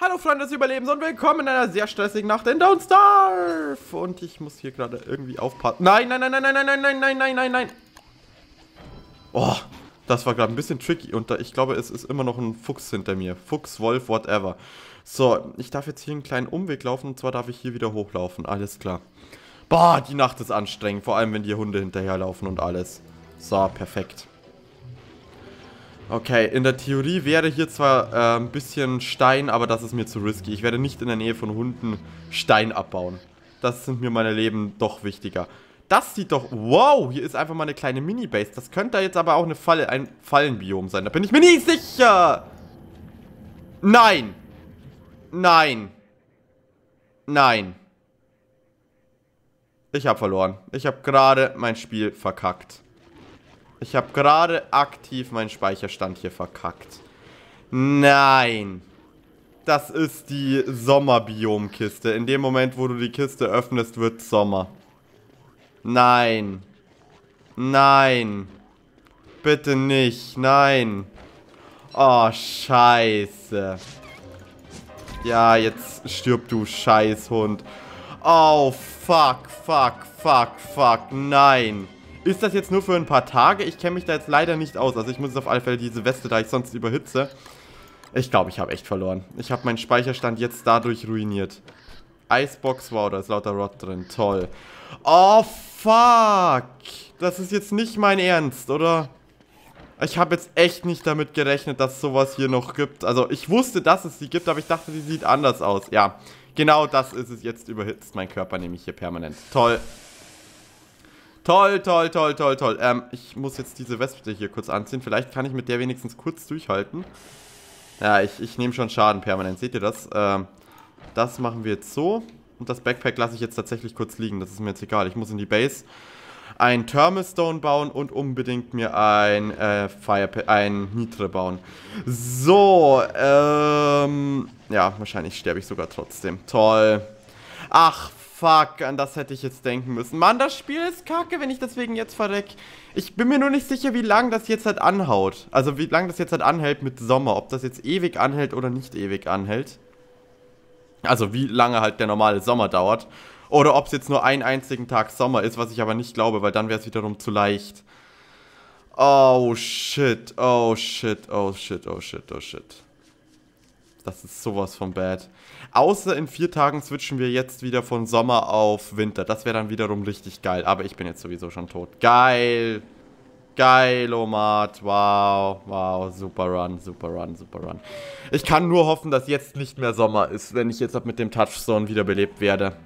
Hallo Freunde des Überlebens und willkommen in einer sehr stressigen Nacht in Don't Starve. Und ich muss hier gerade irgendwie aufpassen. Nein, nein, nein, nein, nein, nein, nein, nein, nein, nein, nein, nein. Oh, das war gerade ein bisschen tricky. Und da, ich glaube, es ist immer noch ein Fuchs hinter mir. Fuchs, Wolf, whatever. So, ich darf jetzt hier einen kleinen Umweg laufen. Und zwar darf ich hier wieder hochlaufen. Alles klar. Boah, die Nacht ist anstrengend. Vor allem, wenn die Hunde hinterherlaufen und alles. So, perfekt. Okay, in der Theorie wäre hier zwar äh, ein bisschen Stein, aber das ist mir zu risky. Ich werde nicht in der Nähe von Hunden Stein abbauen. Das sind mir meine Leben doch wichtiger. Das sieht doch... Wow, hier ist einfach mal eine kleine Mini-Base. Das könnte jetzt aber auch eine Falle, ein Fallenbiom sein. Da bin ich mir nicht sicher. Nein. Nein. Nein. Ich habe verloren. Ich habe gerade mein Spiel verkackt. Ich habe gerade aktiv meinen Speicherstand hier verkackt. Nein. Das ist die Sommerbiomkiste. In dem Moment, wo du die Kiste öffnest, wird Sommer. Nein. Nein. Bitte nicht. Nein. Oh, scheiße. Ja, jetzt stirb du Scheißhund. Oh, fuck, fuck, fuck, fuck. Nein. Ist das jetzt nur für ein paar Tage? Ich kenne mich da jetzt leider nicht aus. Also ich muss jetzt auf alle Fälle diese Weste, da ich sonst überhitze. Ich glaube, ich habe echt verloren. Ich habe meinen Speicherstand jetzt dadurch ruiniert. Icebox, wow, da ist lauter Rot drin. Toll. Oh, fuck. Das ist jetzt nicht mein Ernst, oder? Ich habe jetzt echt nicht damit gerechnet, dass es sowas hier noch gibt. Also ich wusste, dass es sie gibt, aber ich dachte, sie sieht anders aus. Ja, genau das ist es. Jetzt überhitzt mein Körper nämlich hier permanent. Toll. Toll, toll, toll, toll, toll. Ähm, ich muss jetzt diese Weste hier kurz anziehen. Vielleicht kann ich mit der wenigstens kurz durchhalten. Ja, ich, ich nehme schon Schaden permanent. Seht ihr das? Ähm, das machen wir jetzt so. Und das Backpack lasse ich jetzt tatsächlich kurz liegen. Das ist mir jetzt egal. Ich muss in die Base ein Thermal Stone bauen und unbedingt mir ein äh, Fire ein Nitre bauen. So, ähm, ja, wahrscheinlich sterbe ich sogar trotzdem. Toll. Ach, Fuck, an das hätte ich jetzt denken müssen. Mann, das Spiel ist kacke, wenn ich deswegen jetzt verreck. Ich bin mir nur nicht sicher, wie lange das jetzt halt anhaut. Also wie lange das jetzt halt anhält mit Sommer. Ob das jetzt ewig anhält oder nicht ewig anhält. Also wie lange halt der normale Sommer dauert. Oder ob es jetzt nur einen einzigen Tag Sommer ist, was ich aber nicht glaube, weil dann wäre es wiederum zu leicht. Oh shit, oh shit, oh shit, oh shit, oh shit. Das ist sowas von bad. Außer in vier Tagen switchen wir jetzt wieder von Sommer auf Winter. Das wäre dann wiederum richtig geil. Aber ich bin jetzt sowieso schon tot. Geil. Geil, Omat. Wow, wow. Super Run, super Run, super Run. Ich kann nur hoffen, dass jetzt nicht mehr Sommer ist, wenn ich jetzt mit dem Touchstone wiederbelebt werde.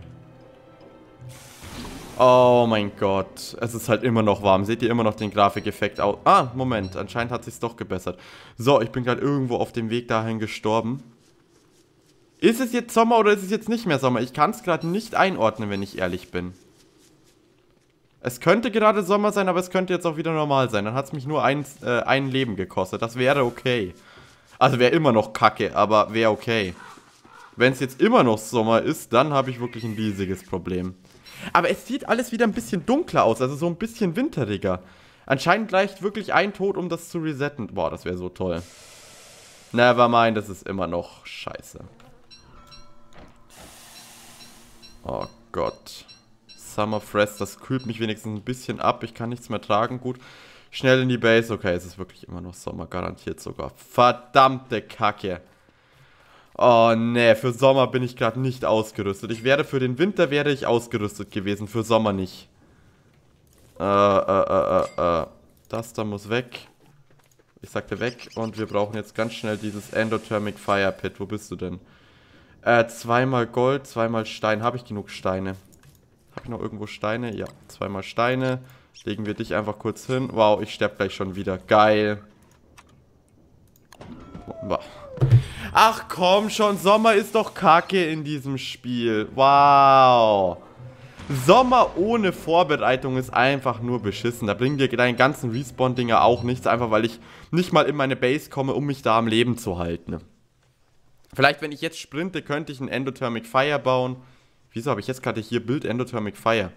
Oh mein Gott. Es ist halt immer noch warm. Seht ihr immer noch den Grafikeffekt aus? Ah, Moment. Anscheinend hat sich's doch gebessert. So, ich bin gerade irgendwo auf dem Weg dahin gestorben. Ist es jetzt Sommer oder ist es jetzt nicht mehr Sommer? Ich kann es gerade nicht einordnen, wenn ich ehrlich bin. Es könnte gerade Sommer sein, aber es könnte jetzt auch wieder normal sein. Dann hat es mich nur ein, äh, ein Leben gekostet. Das wäre okay. Also wäre immer noch kacke, aber wäre okay. Wenn es jetzt immer noch Sommer ist, dann habe ich wirklich ein riesiges Problem. Aber es sieht alles wieder ein bisschen dunkler aus, also so ein bisschen winteriger. Anscheinend reicht wirklich ein Tod, um das zu resetten. Boah, das wäre so toll. Nevermind, das ist immer noch scheiße. Oh Gott. Summer Fresh, das kühlt mich wenigstens ein bisschen ab. Ich kann nichts mehr tragen. Gut. Schnell in die Base. Okay, es ist wirklich immer noch Sommer. Garantiert sogar. Verdammte Kacke. Oh ne, für Sommer bin ich gerade nicht ausgerüstet. Ich werde für den Winter werde ich ausgerüstet gewesen, für Sommer nicht. Äh, äh, äh, äh, äh. Das da muss weg. Ich sagte weg und wir brauchen jetzt ganz schnell dieses Endothermic Fire Pit. Wo bist du denn? Äh, zweimal Gold, zweimal Stein. Habe ich genug Steine? Habe ich noch irgendwo Steine? Ja, zweimal Steine. Legen wir dich einfach kurz hin. Wow, ich sterbe gleich schon wieder. Geil. Ach komm schon, Sommer ist doch kacke in diesem Spiel. Wow. Sommer ohne Vorbereitung ist einfach nur beschissen. Da bringen dir deine ganzen Respawn-Dinger auch nichts, einfach weil ich nicht mal in meine Base komme, um mich da am Leben zu halten. Vielleicht, wenn ich jetzt sprinte, könnte ich einen Endothermic Fire bauen. Wieso habe ich jetzt gerade hier Bild Endothermic Fire?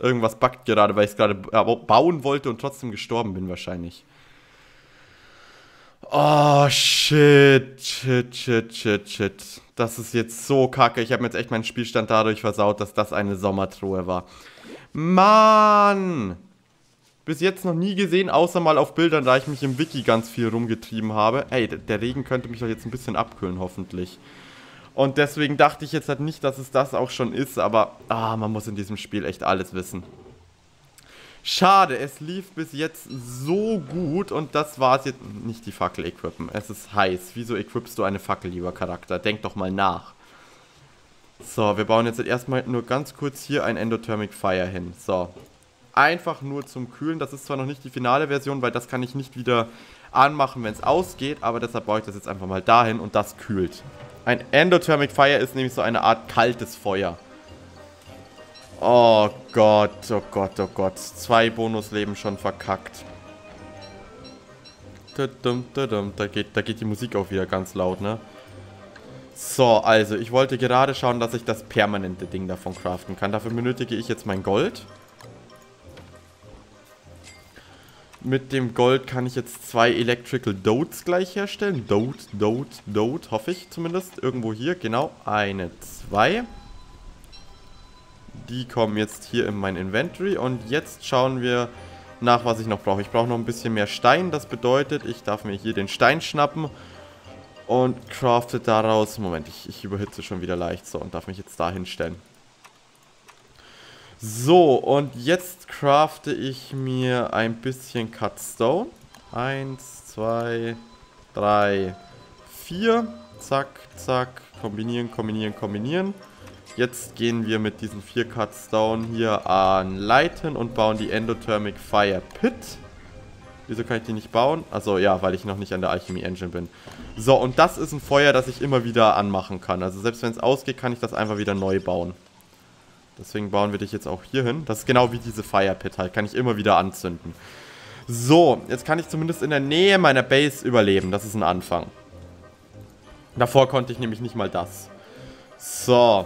Irgendwas backt gerade, weil ich es gerade bauen wollte und trotzdem gestorben bin wahrscheinlich. Oh, shit, shit, shit, shit, shit. Das ist jetzt so kacke. Ich habe mir jetzt echt meinen Spielstand dadurch versaut, dass das eine Sommertruhe war. Mann! Bis jetzt noch nie gesehen, außer mal auf Bildern, da ich mich im Wiki ganz viel rumgetrieben habe. Ey, der Regen könnte mich doch jetzt ein bisschen abkühlen, hoffentlich. Und deswegen dachte ich jetzt halt nicht, dass es das auch schon ist, aber ah, man muss in diesem Spiel echt alles wissen. Schade, es lief bis jetzt so gut und das war es jetzt. Nicht die Fackel equippen, es ist heiß. Wieso equipst du eine Fackel, lieber Charakter? Denk doch mal nach. So, wir bauen jetzt erstmal nur ganz kurz hier ein Endothermic Fire hin. So. Einfach nur zum Kühlen. Das ist zwar noch nicht die finale Version, weil das kann ich nicht wieder anmachen, wenn es ausgeht, aber deshalb baue ich das jetzt einfach mal dahin und das kühlt. Ein Endothermic Fire ist nämlich so eine Art kaltes Feuer. Oh Gott, oh Gott, oh Gott. Zwei Bonusleben schon verkackt. Da geht, da geht die Musik auch wieder ganz laut, ne? So, also, ich wollte gerade schauen, dass ich das permanente Ding davon craften kann. Dafür benötige ich jetzt mein Gold. Mit dem Gold kann ich jetzt zwei Electrical Dotes gleich herstellen. Dote, Dote, Dote, hoffe ich zumindest. Irgendwo hier, genau. Eine, zwei. Die kommen jetzt hier in mein Inventory. Und jetzt schauen wir nach, was ich noch brauche. Ich brauche noch ein bisschen mehr Stein. Das bedeutet, ich darf mir hier den Stein schnappen. Und crafte daraus... Moment, ich, ich überhitze schon wieder leicht. So, und darf mich jetzt da hinstellen. So, und jetzt crafte ich mir ein bisschen Cutstone. Eins, zwei, drei, vier. Zack, zack. Kombinieren, kombinieren, kombinieren. Jetzt gehen wir mit diesen vier Cutstone hier an Leiten und bauen die Endothermic Fire Pit. Wieso kann ich die nicht bauen? Also ja, weil ich noch nicht an der Alchemy Engine bin. So, und das ist ein Feuer, das ich immer wieder anmachen kann. Also selbst wenn es ausgeht, kann ich das einfach wieder neu bauen. Deswegen bauen wir dich jetzt auch hier hin. Das ist genau wie diese Fire Pit halt. Kann ich immer wieder anzünden. So, jetzt kann ich zumindest in der Nähe meiner Base überleben. Das ist ein Anfang. Davor konnte ich nämlich nicht mal das. So.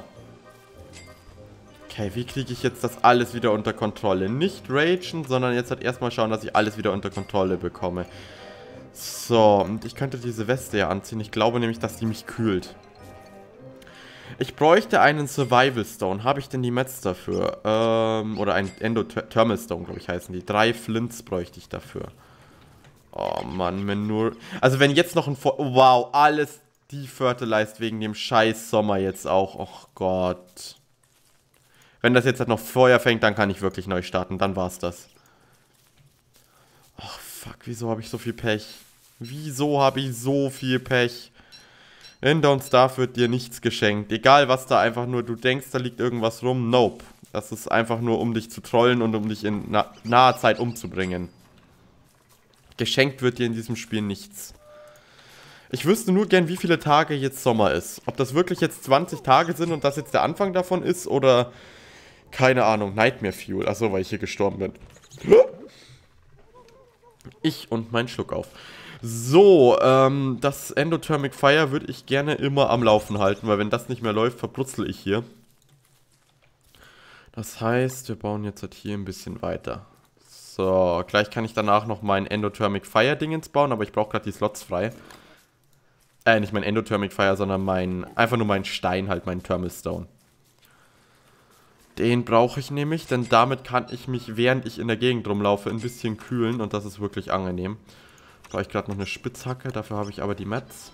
Okay, wie kriege ich jetzt das alles wieder unter Kontrolle? Nicht ragen, sondern jetzt halt erstmal schauen, dass ich alles wieder unter Kontrolle bekomme. So, und ich könnte diese Weste ja anziehen. Ich glaube nämlich, dass die mich kühlt. Ich bräuchte einen Survival Stone. Habe ich denn die Mets dafür? Ähm, oder ein Endothermal Stone, glaube ich, heißen die. Drei Flints bräuchte ich dafür. Oh Mann, wenn nur... Also wenn jetzt noch ein... Vo wow, alles defertilized wegen dem scheiß Sommer jetzt auch. Oh Gott. Wenn das jetzt halt noch Feuer fängt, dann kann ich wirklich neu starten. Dann war's das. Ach, fuck. Wieso habe ich so viel Pech? Wieso habe ich so viel Pech? In Don't Starve wird dir nichts geschenkt. Egal was da einfach nur, du denkst, da liegt irgendwas rum. Nope. Das ist einfach nur, um dich zu trollen und um dich in na naher Zeit umzubringen. Geschenkt wird dir in diesem Spiel nichts. Ich wüsste nur gern, wie viele Tage jetzt Sommer ist. Ob das wirklich jetzt 20 Tage sind und das jetzt der Anfang davon ist oder keine Ahnung, Nightmare Fuel. Achso, weil ich hier gestorben bin. Ich und mein Schluck auf. So, ähm, das Endothermic Fire würde ich gerne immer am Laufen halten, weil wenn das nicht mehr läuft, verbrutzel ich hier. Das heißt, wir bauen jetzt halt hier ein bisschen weiter. So, gleich kann ich danach noch mein Endothermic Fire Dingens bauen, aber ich brauche gerade die Slots frei. Äh, nicht mein Endothermic Fire, sondern mein, einfach nur mein Stein halt, mein Thermal Stone. Den brauche ich nämlich, denn damit kann ich mich, während ich in der Gegend rumlaufe, ein bisschen kühlen und das ist wirklich angenehm. Brauche ich gerade noch eine Spitzhacke, dafür habe ich aber die Mats.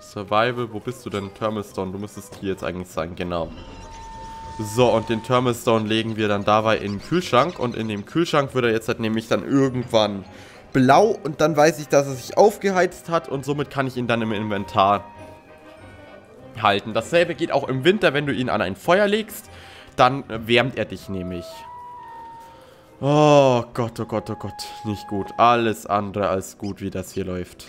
Survival, wo bist du denn? Thermalstone, du müsstest hier jetzt eigentlich sein, genau. So, und den Thermalstone legen wir dann dabei in den Kühlschrank und in dem Kühlschrank wird er jetzt halt nämlich dann irgendwann blau und dann weiß ich, dass er sich aufgeheizt hat und somit kann ich ihn dann im Inventar halten. Dasselbe geht auch im Winter, wenn du ihn an ein Feuer legst. Dann wärmt er dich nämlich. Oh Gott, oh Gott, oh Gott. Nicht gut. Alles andere als gut, wie das hier läuft.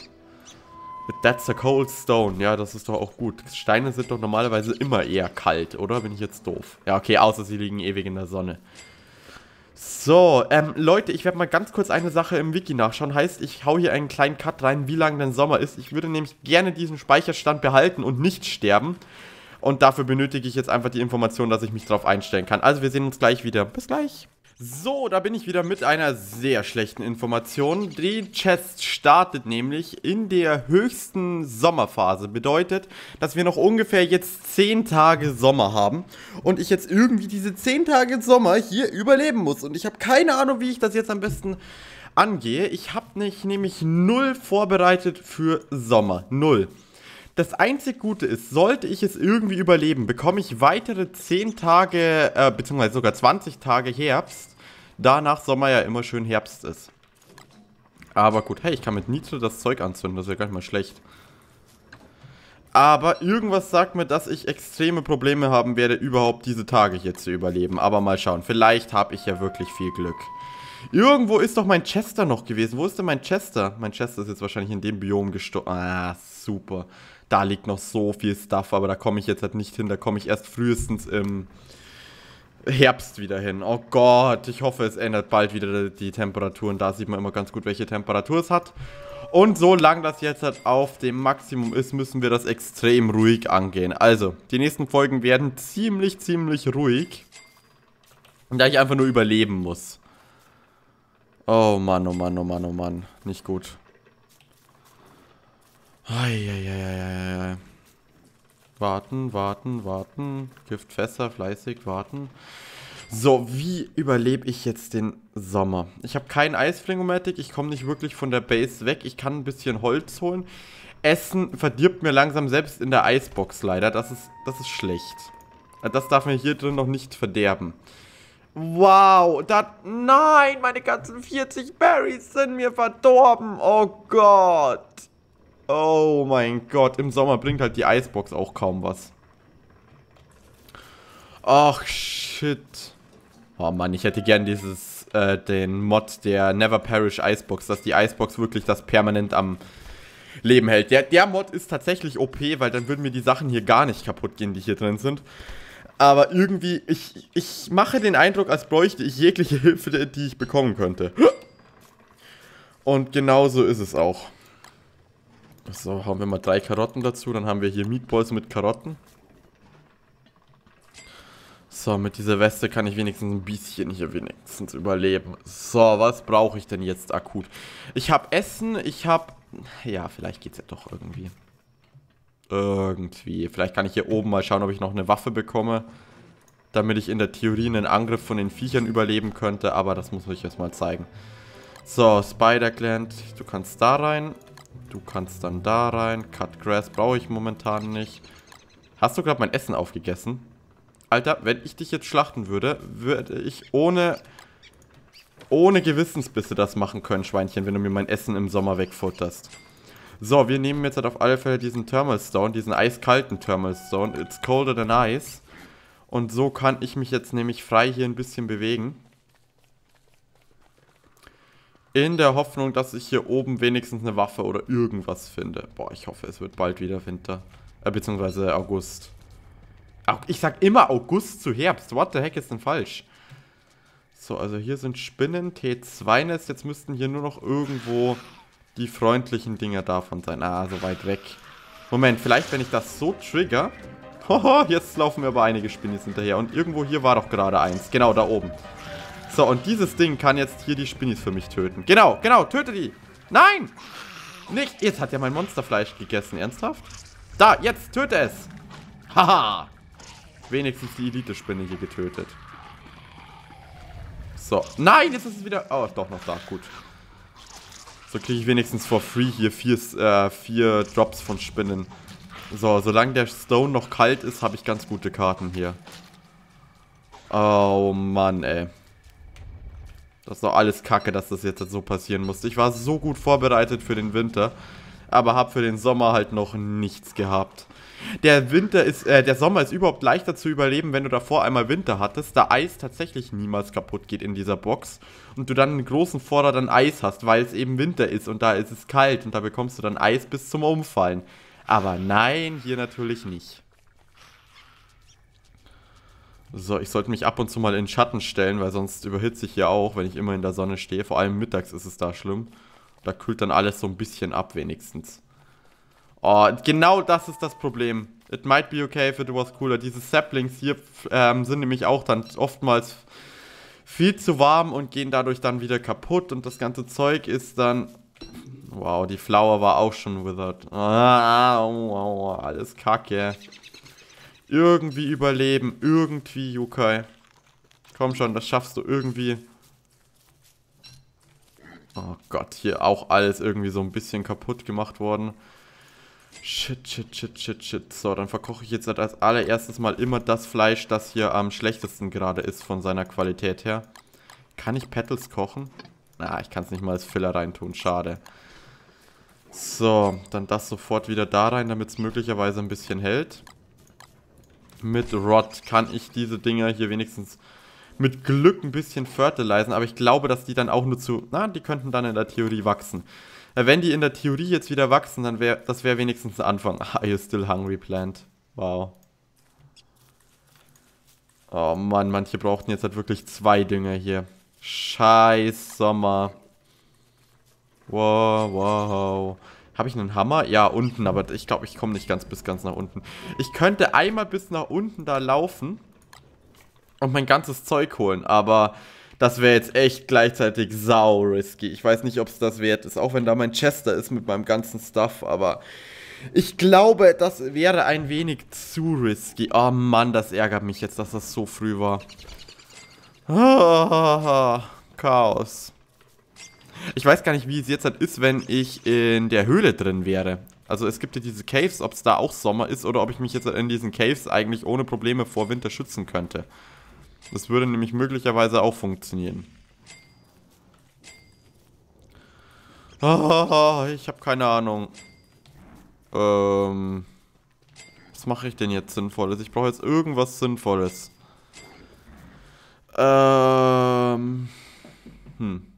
That's a cold stone. Ja, das ist doch auch gut. Steine sind doch normalerweise immer eher kalt, oder? Bin ich jetzt doof? Ja, okay, außer sie liegen ewig in der Sonne. So, ähm, Leute, ich werde mal ganz kurz eine Sache im Wiki nachschauen. Heißt, ich hau hier einen kleinen Cut rein, wie lange denn Sommer ist. Ich würde nämlich gerne diesen Speicherstand behalten und nicht sterben. Und dafür benötige ich jetzt einfach die Information, dass ich mich darauf einstellen kann. Also wir sehen uns gleich wieder. Bis gleich. So, da bin ich wieder mit einer sehr schlechten Information. Die Chest startet nämlich in der höchsten Sommerphase. Bedeutet, dass wir noch ungefähr jetzt 10 Tage Sommer haben. Und ich jetzt irgendwie diese 10 Tage Sommer hier überleben muss. Und ich habe keine Ahnung, wie ich das jetzt am besten angehe. Ich habe nämlich null vorbereitet für Sommer. Null. Das einzig Gute ist, sollte ich es irgendwie überleben, bekomme ich weitere 10 Tage, äh, beziehungsweise sogar 20 Tage Herbst, da nach Sommer ja immer schön Herbst ist. Aber gut, hey, ich kann mit Nitro das Zeug anzünden, das ja gar nicht mal schlecht. Aber irgendwas sagt mir, dass ich extreme Probleme haben werde, überhaupt diese Tage hier zu überleben. Aber mal schauen, vielleicht habe ich ja wirklich viel Glück. Irgendwo ist doch mein Chester noch gewesen. Wo ist denn mein Chester? Mein Chester ist jetzt wahrscheinlich in dem Biom gestorben. Ah, super da liegt noch so viel Stuff, aber da komme ich jetzt halt nicht hin. Da komme ich erst frühestens im Herbst wieder hin. Oh Gott, ich hoffe, es ändert bald wieder die Temperaturen. Da sieht man immer ganz gut, welche Temperatur es hat. Und solange das jetzt halt auf dem Maximum ist, müssen wir das extrem ruhig angehen. Also, die nächsten Folgen werden ziemlich, ziemlich ruhig. Da ich einfach nur überleben muss. Oh Mann, oh Mann, oh Mann, oh Mann. Nicht gut. Eieieiei. Warten, warten, warten. Giftfässer, fleißig, warten. So, wie überlebe ich jetzt den Sommer? Ich habe keinen Eisflingomatic, ich komme nicht wirklich von der Base weg. Ich kann ein bisschen Holz holen. Essen verdirbt mir langsam selbst in der Eisbox leider. Das ist, das ist schlecht. Das darf mir hier drin noch nicht verderben. Wow, das... Nein, meine ganzen 40 Berries sind mir verdorben. Oh Gott. Oh mein Gott, im Sommer bringt halt die Eisbox auch kaum was. Ach, shit. Oh Mann, ich hätte gern dieses, äh, den Mod der Never Perish Icebox, dass die Icebox wirklich das permanent am Leben hält. Der, der Mod ist tatsächlich OP, weil dann würden mir die Sachen hier gar nicht kaputt gehen, die hier drin sind. Aber irgendwie, ich, ich mache den Eindruck, als bräuchte ich jegliche Hilfe, die ich bekommen könnte. Und genauso ist es auch. So, haben wir mal drei Karotten dazu. Dann haben wir hier Meatballs mit Karotten. So, mit dieser Weste kann ich wenigstens ein bisschen hier wenigstens überleben. So, was brauche ich denn jetzt akut? Ich habe Essen, ich habe... Ja, vielleicht geht es ja doch irgendwie. Irgendwie. Vielleicht kann ich hier oben mal schauen, ob ich noch eine Waffe bekomme. Damit ich in der Theorie einen Angriff von den Viechern überleben könnte. Aber das muss ich jetzt mal zeigen. So, Spider-Gland, du kannst da rein. Du kannst dann da rein. Cut Grass brauche ich momentan nicht. Hast du gerade mein Essen aufgegessen? Alter, wenn ich dich jetzt schlachten würde, würde ich ohne ohne Gewissensbisse das machen können, Schweinchen, wenn du mir mein Essen im Sommer wegfutterst. So, wir nehmen jetzt halt auf alle Fälle diesen Thermal Stone, diesen eiskalten Thermal Stone. It's colder than ice. Und so kann ich mich jetzt nämlich frei hier ein bisschen bewegen. In der Hoffnung, dass ich hier oben wenigstens eine Waffe oder irgendwas finde. Boah, ich hoffe, es wird bald wieder Winter. Äh, beziehungsweise August. Ich sag immer August zu Herbst. What the heck ist denn falsch? So, also hier sind Spinnen, T2-Nest. Jetzt müssten hier nur noch irgendwo die freundlichen Dinger davon sein. Ah, so weit weg. Moment, vielleicht wenn ich das so trigger... Hoho, jetzt laufen mir aber einige Spinnis hinterher. Und irgendwo hier war doch gerade eins. Genau, da oben. So, und dieses Ding kann jetzt hier die Spinnis für mich töten. Genau, genau, töte die. Nein! Nicht. Jetzt hat er mein Monsterfleisch gegessen. Ernsthaft? Da, jetzt, töte es. Haha. Wenigstens die Elite-Spinne hier getötet. So. Nein, jetzt ist es wieder... Oh, doch noch da. Gut. So kriege ich wenigstens for free hier vier, äh, vier Drops von Spinnen. So, solange der Stone noch kalt ist, habe ich ganz gute Karten hier. Oh Mann, ey. Das ist doch alles kacke, dass das jetzt so passieren musste. Ich war so gut vorbereitet für den Winter, aber habe für den Sommer halt noch nichts gehabt. Der Winter ist, äh, der Sommer ist überhaupt leichter zu überleben, wenn du davor einmal Winter hattest, da Eis tatsächlich niemals kaputt geht in dieser Box und du dann einen großen Vorrat an Eis hast, weil es eben Winter ist und da ist es kalt und da bekommst du dann Eis bis zum Umfallen. Aber nein, hier natürlich nicht. So, ich sollte mich ab und zu mal in den Schatten stellen, weil sonst überhitze ich hier auch, wenn ich immer in der Sonne stehe. Vor allem mittags ist es da schlimm. Da kühlt dann alles so ein bisschen ab wenigstens. Oh, genau das ist das Problem. It might be okay if it was cooler. Diese Saplings hier ähm, sind nämlich auch dann oftmals viel zu warm und gehen dadurch dann wieder kaputt und das ganze Zeug ist dann... Wow, die Flower war auch schon withered. Ah, oh, oh, alles kacke. Irgendwie überleben, irgendwie, Yukai. Komm schon, das schaffst du irgendwie. Oh Gott, hier auch alles irgendwie so ein bisschen kaputt gemacht worden. Shit, shit, shit, shit, shit. So, dann verkoche ich jetzt als allererstes mal immer das Fleisch, das hier am schlechtesten gerade ist von seiner Qualität her. Kann ich Petals kochen? Na, ich kann es nicht mal als Filler reintun, schade. So, dann das sofort wieder da rein, damit es möglicherweise ein bisschen hält. Mit Rot kann ich diese Dinger hier wenigstens mit Glück ein bisschen fertilisieren, aber ich glaube, dass die dann auch nur zu, na, die könnten dann in der Theorie wachsen. Äh, wenn die in der Theorie jetzt wieder wachsen, dann wäre, das wäre wenigstens ein Anfang. Are you still hungry, plant? Wow. Oh Mann, manche brauchten jetzt halt wirklich zwei Dünger hier. Scheiß Sommer. Wow, wow. Habe ich einen Hammer? Ja, unten, aber ich glaube, ich komme nicht ganz bis ganz nach unten. Ich könnte einmal bis nach unten da laufen und mein ganzes Zeug holen, aber das wäre jetzt echt gleichzeitig sau risky. Ich weiß nicht, ob es das wert ist, auch wenn da mein Chester ist mit meinem ganzen Stuff, aber ich glaube, das wäre ein wenig zu risky. Oh Mann, das ärgert mich jetzt, dass das so früh war. Ah, Chaos. Ich weiß gar nicht, wie es jetzt halt ist, wenn ich in der Höhle drin wäre. Also es gibt ja diese Caves, ob es da auch Sommer ist oder ob ich mich jetzt in diesen Caves eigentlich ohne Probleme vor Winter schützen könnte. Das würde nämlich möglicherweise auch funktionieren. Oh, ich habe keine Ahnung. Ähm, was mache ich denn jetzt Sinnvolles? Ich brauche jetzt irgendwas Sinnvolles. Ähm, hm.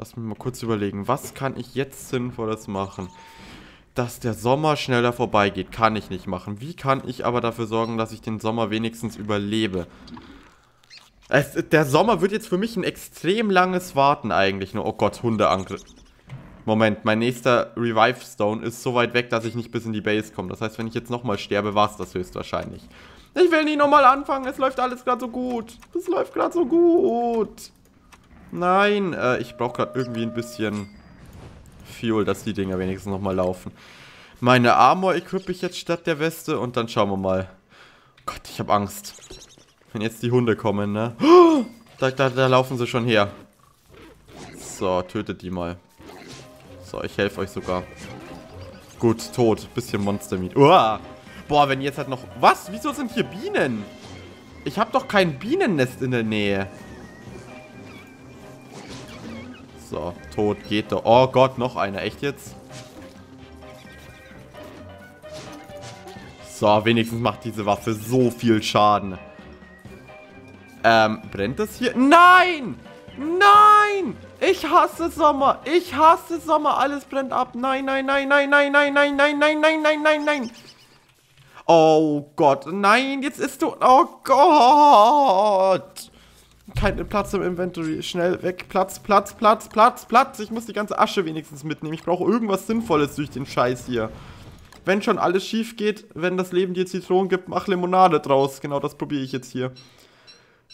Lass mich mal kurz überlegen. Was kann ich jetzt Sinnvolles machen? dass der Sommer schneller vorbeigeht. Kann ich nicht machen. Wie kann ich aber dafür sorgen, dass ich den Sommer wenigstens überlebe? Es, der Sommer wird jetzt für mich ein extrem langes Warten eigentlich. Nur, oh Gott, Hundeangriff. Moment, mein nächster Revive Stone ist so weit weg, dass ich nicht bis in die Base komme. Das heißt, wenn ich jetzt nochmal sterbe, war es das höchstwahrscheinlich. Ich will nicht nochmal anfangen. Es läuft alles gerade so gut. Es läuft gerade so gut. Nein, äh, ich brauche gerade irgendwie ein bisschen Fuel, dass die Dinger wenigstens nochmal laufen. Meine Armor equippe ich jetzt statt der Weste und dann schauen wir mal. Gott, ich habe Angst. Wenn jetzt die Hunde kommen, ne? Da, da, da laufen sie schon her. So, tötet die mal. So, ich helfe euch sogar. Gut, tot. Bisschen Monster-Meat. Uah. Boah, wenn jetzt halt noch... Was? Wieso sind hier Bienen? Ich habe doch kein Bienennest in der Nähe. So, tot geht doch. Oh Gott, noch einer. Echt jetzt? So, wenigstens macht diese Waffe so viel Schaden. Ähm, brennt das hier? Nein! Nein! Ich hasse Sommer! Ich hasse Sommer! Alles brennt ab! Nein, nein, nein, nein, nein, nein, nein, nein, nein, nein, nein, nein, nein! Oh Gott, nein, jetzt ist du... Oh Gott! Kein Platz im Inventory. Schnell weg. Platz, Platz, Platz, Platz, Platz. Ich muss die ganze Asche wenigstens mitnehmen. Ich brauche irgendwas Sinnvolles durch den Scheiß hier. Wenn schon alles schief geht, wenn das Leben dir Zitronen gibt, mach Limonade draus. Genau das probiere ich jetzt hier.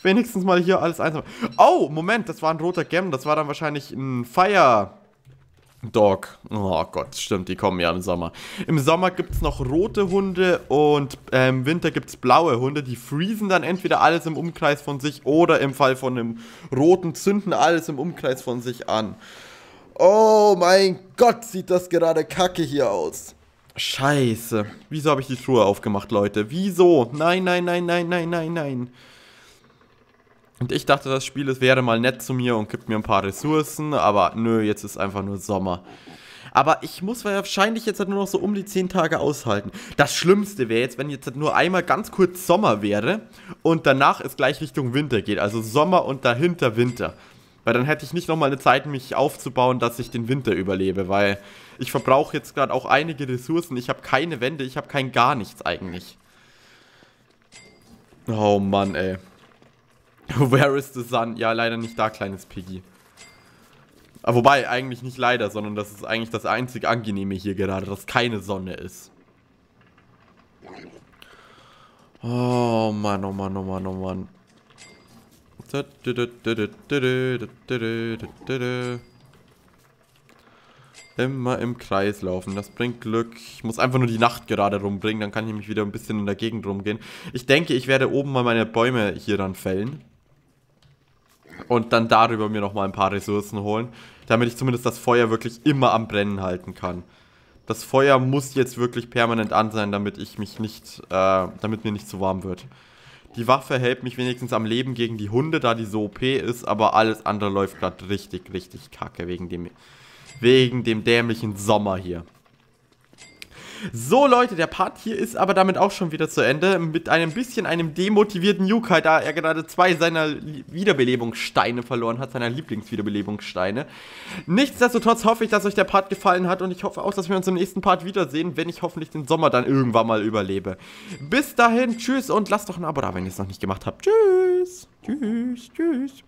Wenigstens mal hier alles einsam. Oh, Moment, das war ein roter Gem. Das war dann wahrscheinlich ein Fire... Dog. Oh Gott, stimmt, die kommen ja im Sommer. Im Sommer gibt es noch rote Hunde und äh, im Winter gibt es blaue Hunde. Die freezen dann entweder alles im Umkreis von sich oder im Fall von einem roten zünden alles im Umkreis von sich an. Oh mein Gott, sieht das gerade kacke hier aus. Scheiße. Wieso habe ich die Truhe aufgemacht, Leute? Wieso? Nein, nein, nein, nein, nein, nein, nein. Und ich dachte, das Spiel wäre mal nett zu mir und gibt mir ein paar Ressourcen, aber nö, jetzt ist einfach nur Sommer. Aber ich muss wahrscheinlich jetzt halt nur noch so um die 10 Tage aushalten. Das Schlimmste wäre jetzt, wenn jetzt halt nur einmal ganz kurz Sommer wäre und danach es gleich Richtung Winter geht. Also Sommer und dahinter Winter. Weil dann hätte ich nicht nochmal eine Zeit, mich aufzubauen, dass ich den Winter überlebe. Weil ich verbrauche jetzt gerade auch einige Ressourcen. Ich habe keine Wände, ich habe kein gar nichts eigentlich. Oh Mann, ey. Where is the sun? Ja, leider nicht da, kleines Piggy. Ah, wobei, eigentlich nicht leider, sondern das ist eigentlich das einzig Angenehme hier gerade, dass keine Sonne ist. Oh Mann, oh Mann, oh Mann, oh Mann. Immer im Kreis laufen, das bringt Glück. Ich muss einfach nur die Nacht gerade rumbringen, dann kann ich mich wieder ein bisschen in der Gegend rumgehen. Ich denke, ich werde oben mal meine Bäume hier dann fällen. Und dann darüber mir nochmal ein paar Ressourcen holen, damit ich zumindest das Feuer wirklich immer am Brennen halten kann. Das Feuer muss jetzt wirklich permanent an sein, damit ich mich nicht, äh, damit mir nicht zu warm wird. Die Waffe hält mich wenigstens am Leben gegen die Hunde, da die so OP ist, aber alles andere läuft gerade richtig, richtig kacke wegen dem Wegen dem dämlichen Sommer hier. So Leute, der Part hier ist aber damit auch schon wieder zu Ende. Mit einem bisschen einem demotivierten Yukai, da er gerade zwei seiner Wiederbelebungssteine verloren hat, seiner Lieblingswiederbelebungssteine. Nichtsdestotrotz hoffe ich, dass euch der Part gefallen hat und ich hoffe auch, dass wir uns im nächsten Part wiedersehen, wenn ich hoffentlich den Sommer dann irgendwann mal überlebe. Bis dahin, tschüss und lasst doch ein Abo da, wenn ihr es noch nicht gemacht habt. Tschüss, tschüss, tschüss.